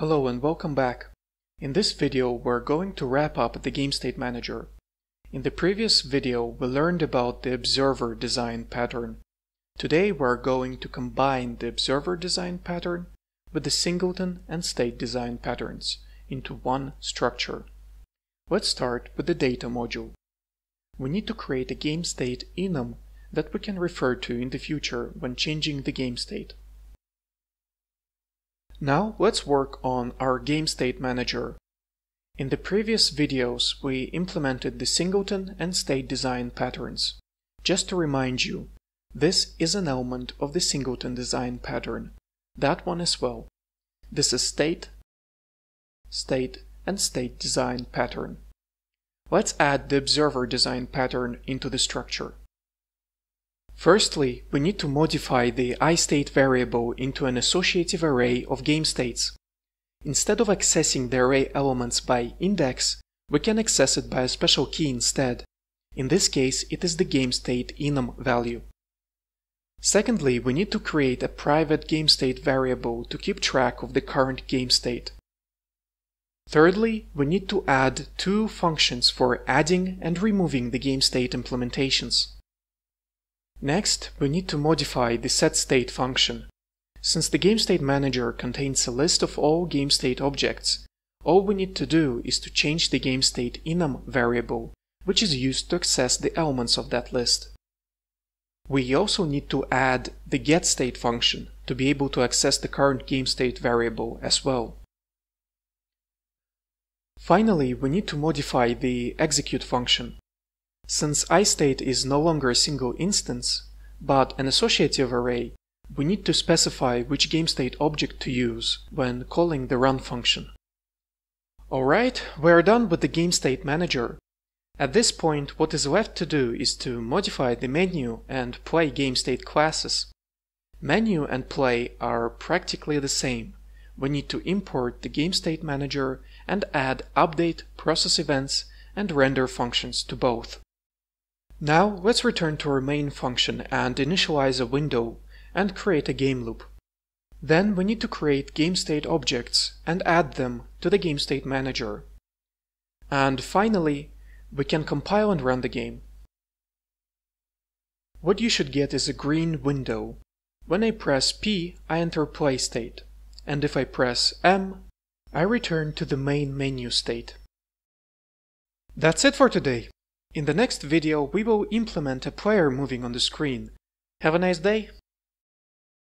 Hello and welcome back. In this video we're going to wrap up the Game State Manager. In the previous video we learned about the observer design pattern. Today we're going to combine the observer design pattern with the singleton and state design patterns into one structure. Let's start with the data module. We need to create a game state enum that we can refer to in the future when changing the game state. Now let's work on our game state manager. In the previous videos we implemented the singleton and state design patterns. Just to remind you, this is an element of the singleton design pattern. That one as well. This is state, state and state design pattern. Let's add the observer design pattern into the structure. Firstly, we need to modify the iState variable into an associative array of game states. Instead of accessing the array elements by index, we can access it by a special key instead. In this case, it is the game state enum value. Secondly, we need to create a private game state variable to keep track of the current game state. Thirdly, we need to add two functions for adding and removing the game state implementations. Next, we need to modify the setState function. Since the GameState Manager contains a list of all GameState objects, all we need to do is to change the GameState enum variable, which is used to access the elements of that list. We also need to add the getState function to be able to access the current GameState variable as well. Finally, we need to modify the execute function since iState is no longer a single instance, but an associative array, we need to specify which GameState object to use when calling the run function. Alright, we're done with the GameState Manager. At this point, what is left to do is to modify the menu and play GameState classes. Menu and play are practically the same. We need to import the GameState Manager and add update, process events, and render functions to both. Now let's return to our main function and initialize a window and create a game loop. Then we need to create GameState objects and add them to the GameState manager. And finally, we can compile and run the game. What you should get is a green window. When I press P, I enter play state, and if I press M, I return to the main menu state. That's it for today. In the next video we will implement a player moving on the screen. Have a nice day!